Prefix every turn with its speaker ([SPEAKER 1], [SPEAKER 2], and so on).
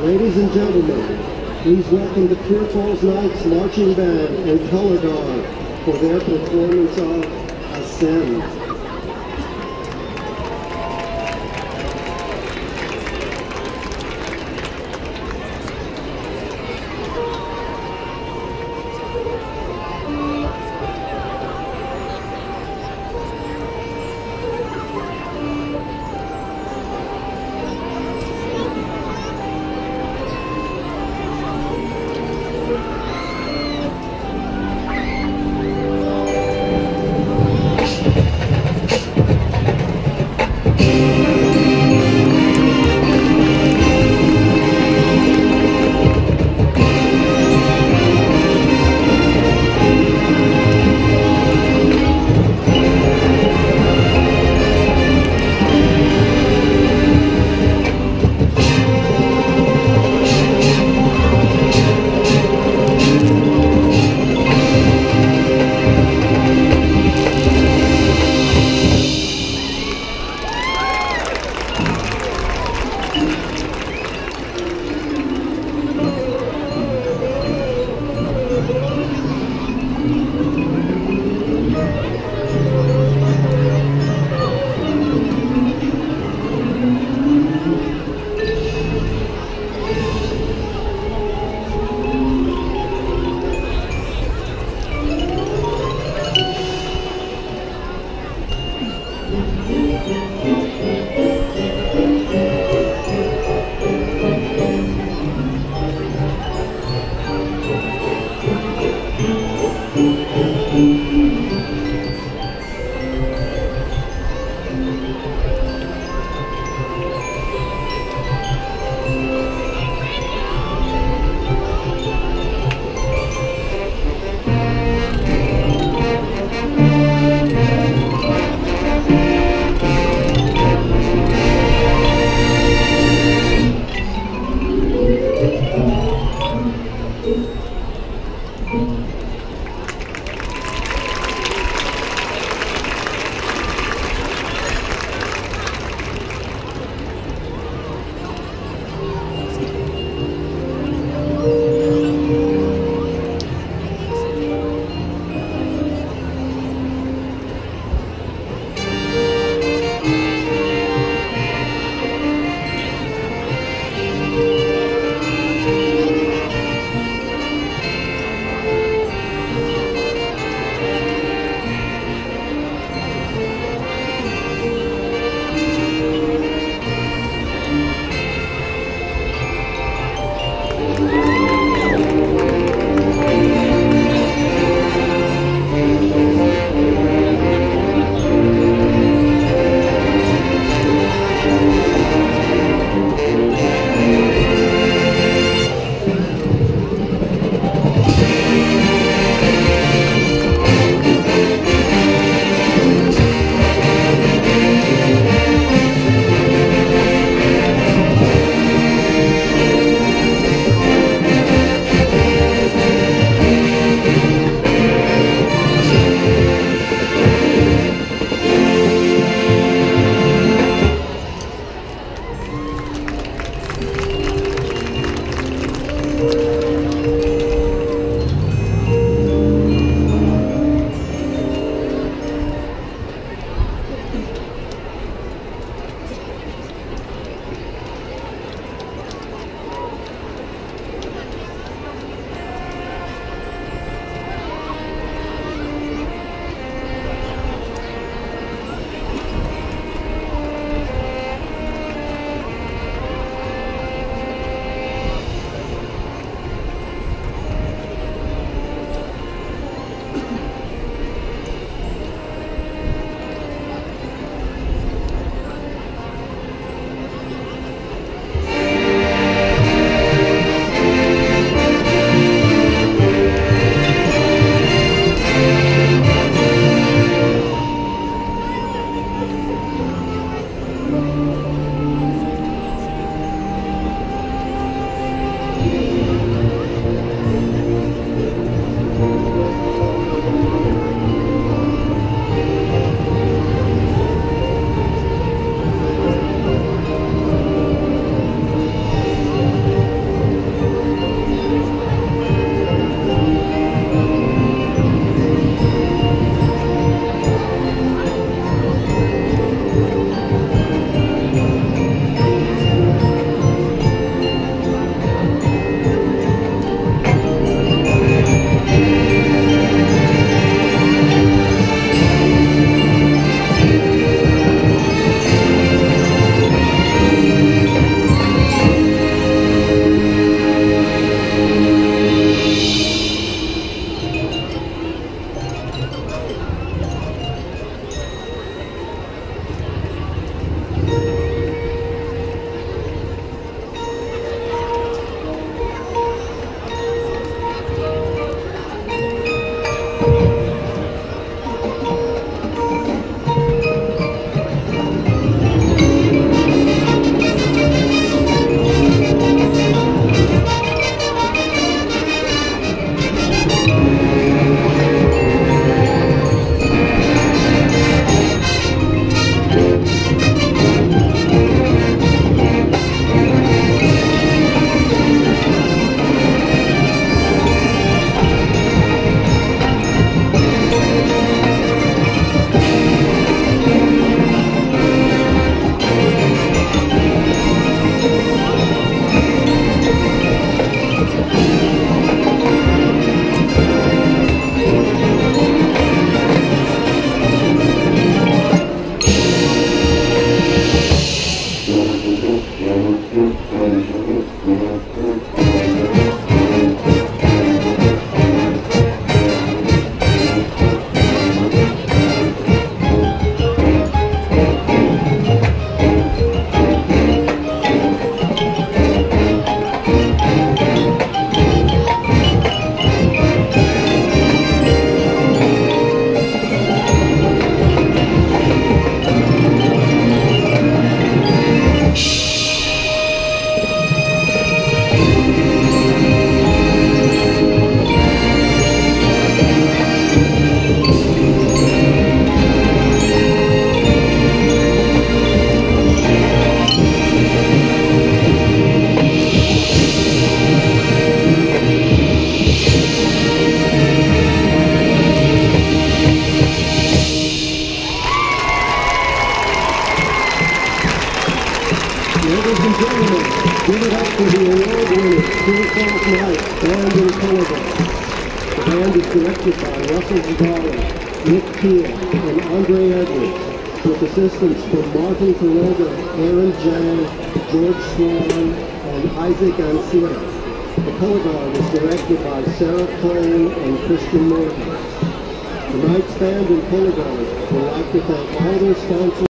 [SPEAKER 1] Ladies and gentlemen, please welcome the Clear Falls Knights Marching Band and Color Guard for their performance of Ascend. Ladies and gentlemen, give it up for the award-winning Clear Falls Knight Band Color Guard. The band is directed by Russell Zavala, Nick Keel, and Andre Edwards, with assistance from Martin Peroga, Aaron Jang, George Swan, and Isaac Ancira. The color guard is directed by Sarah Crane and Christian Morgan. Tonight's band and color guard would like to thank all their sponsors